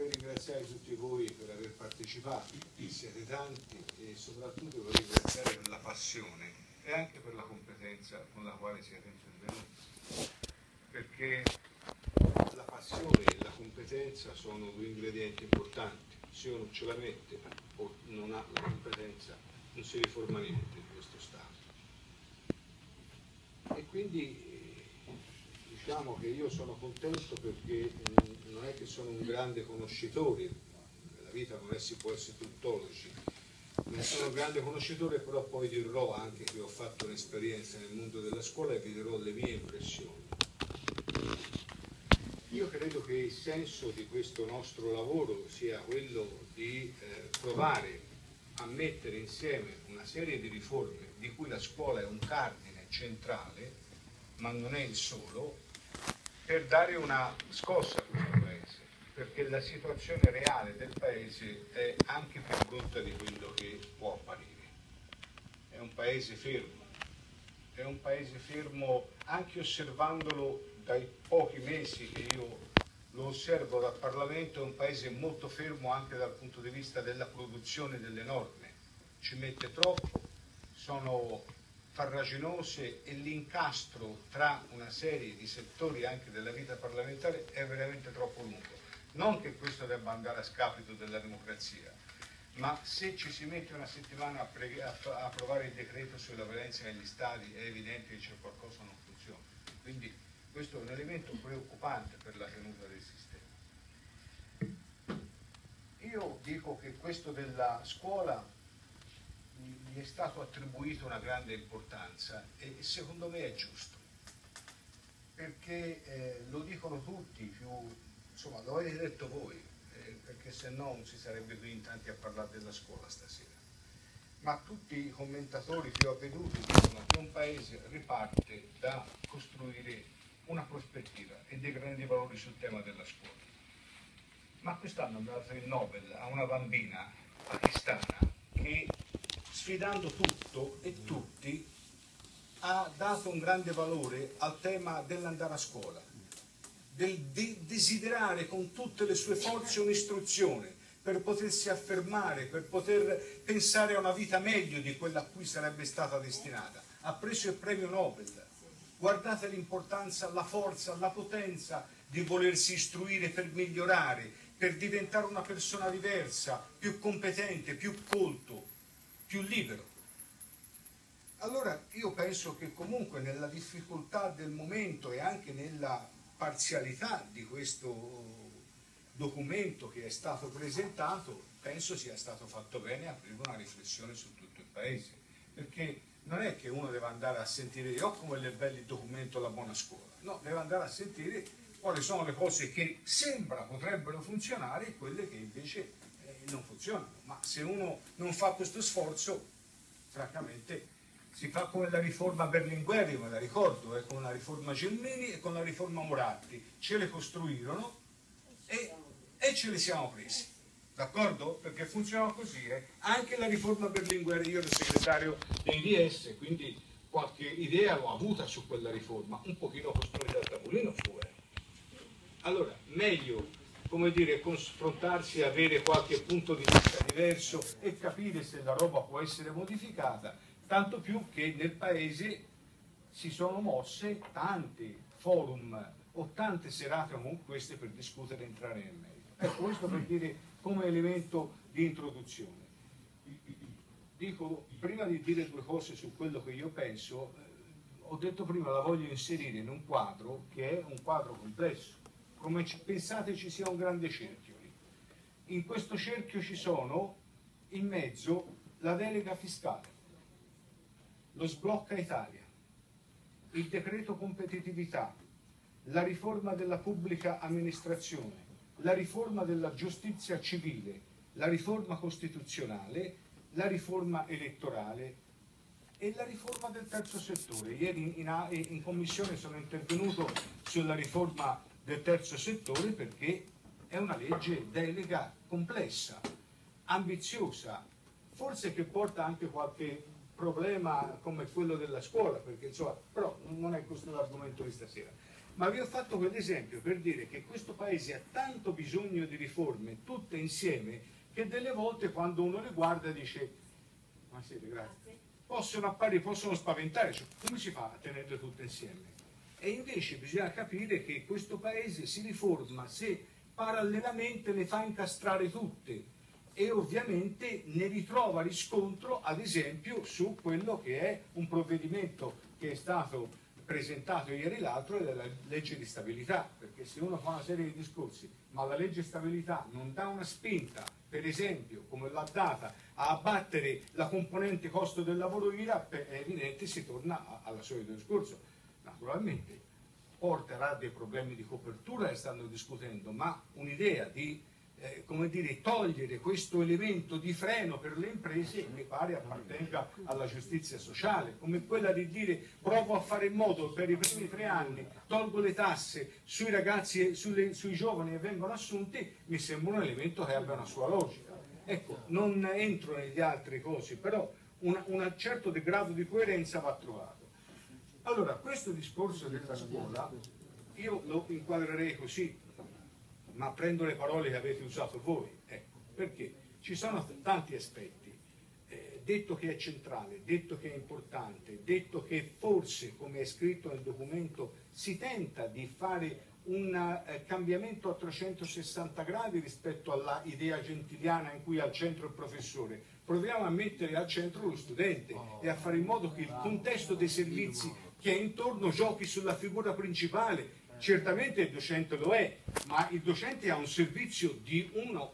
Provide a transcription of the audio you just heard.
vorrei ringraziare tutti voi per aver partecipato, siete tanti e soprattutto vorrei ringraziare per la passione e anche per la competenza con la quale siete intervenuti. Perché la passione e la competenza sono due ingredienti importanti. Se uno ce la mette o non ha la competenza non si riforma niente in questo Stato. E quindi diciamo che io sono contento perché non è che sono un grande conoscitore, nella vita non è si può essere tuttologi, non sono un grande conoscitore, però poi dirò anche che ho fatto un'esperienza nel mondo della scuola e vi dirò le mie impressioni. Io credo che il senso di questo nostro lavoro sia quello di eh, provare a mettere insieme una serie di riforme di cui la scuola è un cardine centrale, ma non è il solo, per dare una scossa perché la situazione reale del Paese è anche più brutta di quello che può apparire. È un Paese fermo, è un Paese fermo anche osservandolo dai pochi mesi che io lo osservo dal Parlamento, è un Paese molto fermo anche dal punto di vista della produzione delle norme. Ci mette troppo, sono farraginose e l'incastro tra una serie di settori anche della vita parlamentare è veramente troppo lungo. Non che questo debba andare a scapito della democrazia, ma se ci si mette una settimana a, a approvare il decreto sulla violenza negli stadi è evidente che c'è qualcosa che non funziona. Quindi questo è un elemento preoccupante per la tenuta del sistema. Io dico che questo della scuola gli è stato attribuito una grande importanza e secondo me è giusto, perché eh, lo dicono tutti, più, insomma lo avete detto voi, eh, perché se no non si sarebbe qui in tanti a parlare della scuola stasera. Ma tutti i commentatori più avveduti dicono che un paese riparte da costruire una prospettiva e dei grandi valori sul tema della scuola. Ma quest'anno abbiamo dato il Nobel a una bambina pakistana che sfidando tutto e tutti, ha dato un grande valore al tema dell'andare a scuola, del de desiderare con tutte le sue forze un'istruzione per potersi affermare, per poter pensare a una vita meglio di quella a cui sarebbe stata destinata. Ha preso il premio Nobel. Guardate l'importanza, la forza, la potenza di volersi istruire per migliorare, per diventare una persona diversa, più competente, più colto, più libero. Allora io penso che comunque nella difficoltà del momento e anche nella parzialità di questo documento che è stato presentato, penso sia stato fatto bene aprire una riflessione su tutto il Paese, perché non è che uno deve andare a sentire oh come è bello il documento La buona scuola, no, deve andare a sentire quali sono le cose che sembra potrebbero funzionare e quelle che invece non funzionano, ma se uno non fa questo sforzo, francamente si fa come la riforma Berlingueri, me la ricordo, eh, con la riforma Gelmini e con la riforma Moratti, ce le costruirono e, e ce le siamo presi, d'accordo? Perché funzionava così, eh. anche la riforma Berlingueri, io ero segretario dell'IDS, quindi qualche idea l'ho avuta su quella riforma, un pochino costruita da tavolino fu. Eh. Allora, meglio come dire, confrontarsi, avere qualche punto di vista diverso e capire se la roba può essere modificata, tanto più che nel Paese si sono mosse tanti forum o tante serate come queste per discutere e entrare nel merito. Ecco, questo per dire come elemento di introduzione. Dico, prima di dire due cose su quello che io penso, eh, ho detto prima la voglio inserire in un quadro che è un quadro complesso come pensate ci sia un grande cerchio lì. In questo cerchio ci sono in mezzo la delega fiscale, lo sblocca Italia, il decreto competitività, la riforma della pubblica amministrazione, la riforma della giustizia civile, la riforma costituzionale, la riforma elettorale e la riforma del terzo settore. Ieri in, in, in commissione sono intervenuto sulla riforma del terzo settore perché è una legge delega complessa, ambiziosa, forse che porta anche qualche problema come quello della scuola, perché insomma, però non è questo l'argomento di stasera. ma vi ho fatto quell'esempio per dire che questo paese ha tanto bisogno di riforme tutte insieme che delle volte quando uno le guarda dice ma siete grazie possono apparire, possono spaventare cioè, come si fa a tenerle tutte insieme? E invece bisogna capire che questo paese si riforma se parallelamente ne fa incastrare tutte e ovviamente ne ritrova riscontro ad esempio su quello che è un provvedimento che è stato presentato ieri l'altro è la legge di stabilità, perché se uno fa una serie di discorsi ma la legge di stabilità non dà una spinta, per esempio, come l'ha data, a abbattere la componente costo del lavoro IRA, è evidente si torna alla solito discorso. Naturalmente porterà dei problemi di copertura e stanno discutendo, ma un'idea di eh, come dire, togliere questo elemento di freno per le imprese mi pare appartenga alla giustizia sociale, come quella di dire provo a fare in modo per i primi tre anni tolgo le tasse sui ragazzi, sulle, sui giovani che vengono assunti, mi sembra un elemento che abbia una sua logica. Ecco, non entro negli altri cosi, però un, un certo grado di coerenza va trovato. Allora, questo discorso della scuola io lo inquadrerei così, ma prendo le parole che avete usato voi, ecco, perché ci sono tanti aspetti. Eh, detto che è centrale, detto che è importante, detto che forse, come è scritto nel documento, si tenta di fare un eh, cambiamento a 360 gradi rispetto alla idea gentiliana in cui al centro il professore. Proviamo a mettere al centro lo studente e a fare in modo che il contesto dei servizi che è intorno giochi sulla figura principale Certamente il docente lo è, ma il docente ha un servizio di uno